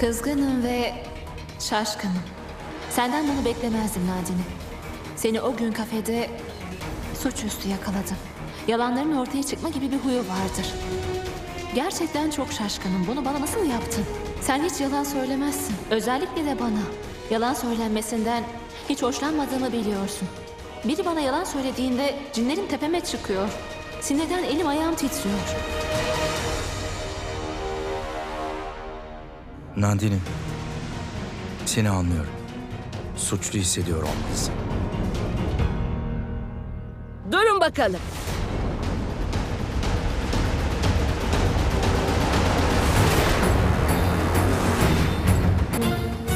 Kızgınım ve şaşkınım. Senden bunu beklemezdim Nadine. Seni o gün kafede suçüstü yakaladım. Yalanların ortaya çıkma gibi bir huyu vardır. Gerçekten çok şaşkınım. Bunu bana nasıl yaptın? Sen hiç yalan söylemezsin. Özellikle de bana. Yalan söylenmesinden hiç hoşlanmadığımı biliyorsun. Biri bana yalan söylediğinde cinlerim tepeme çıkıyor. Sinirden elim ayağım titriyor. Nandini, seni anlıyorum. Suçlu hissediyor olmalısın. Durun bakalım.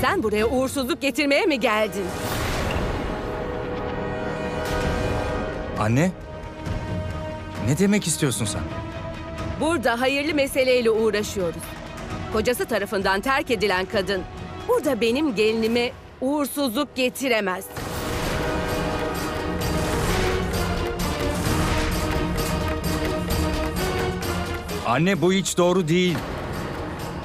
Sen buraya uğursuzluk getirmeye mi geldin? Anne, ne demek istiyorsun sen? Burada hayırlı meseleyle uğraşıyoruz. Kocası tarafından terk edilen kadın burada benim gelinime uğursuzluk getiremez. Anne bu hiç doğru değil.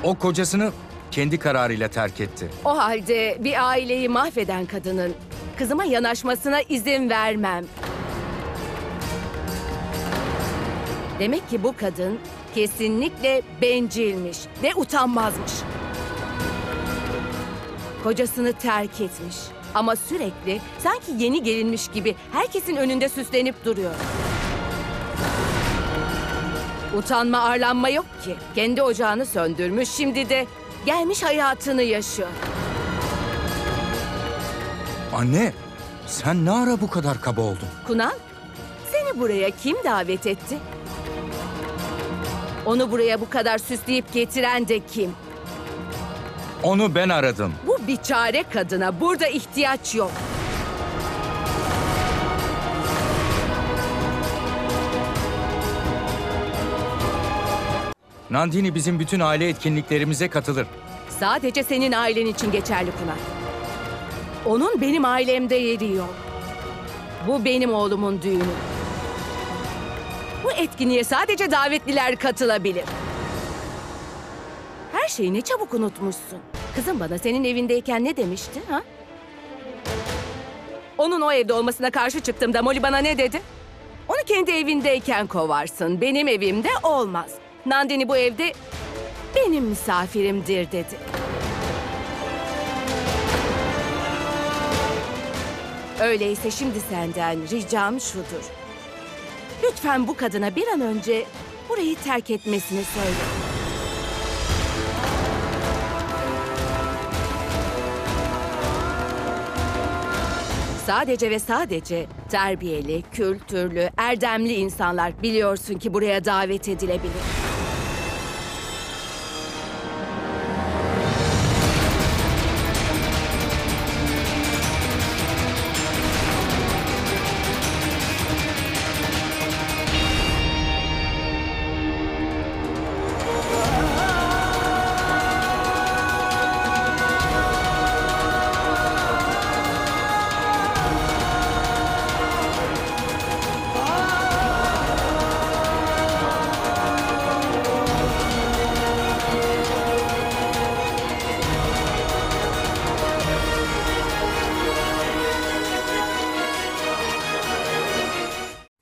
O kocasını kendi kararıyla terk etti. O halde bir aileyi mahveden kadının kızıma yanaşmasına izin vermem. Demek ki bu kadın kesinlikle bencilmiş ve utanmazmış. Kocasını terk etmiş ama sürekli sanki yeni gelinmiş gibi herkesin önünde süslenip duruyor. Utanma arlanma yok ki. Kendi ocağını söndürmüş şimdi de gelmiş hayatını yaşıyor. Anne, sen ne ara bu kadar kaba oldun? Kunal, seni buraya kim davet etti? Onu buraya bu kadar süsleyip getiren de kim? Onu ben aradım. Bu biçare kadına burada ihtiyaç yok. Nandini bizim bütün aile etkinliklerimize katılır. Sadece senin ailen için geçerli Kunal. Onun benim ailemde yeri yok. Bu benim oğlumun düğünü. Bu etkinliğe sadece davetliler katılabilir. Her şeyi ne çabuk unutmuşsun. Kızım bana senin evindeyken ne demişti ha? Onun o evde olmasına karşı çıktığımda Molly bana ne dedi? Onu kendi evindeyken kovarsın. Benim evimde olmaz. Nandini bu evde benim misafirimdir dedi. Öyleyse şimdi senden ricam şudur. Lütfen bu kadına bir an önce burayı terk etmesini söyle. Sadece ve sadece terbiyeli, kültürlü, erdemli insanlar biliyorsun ki buraya davet edilebilir.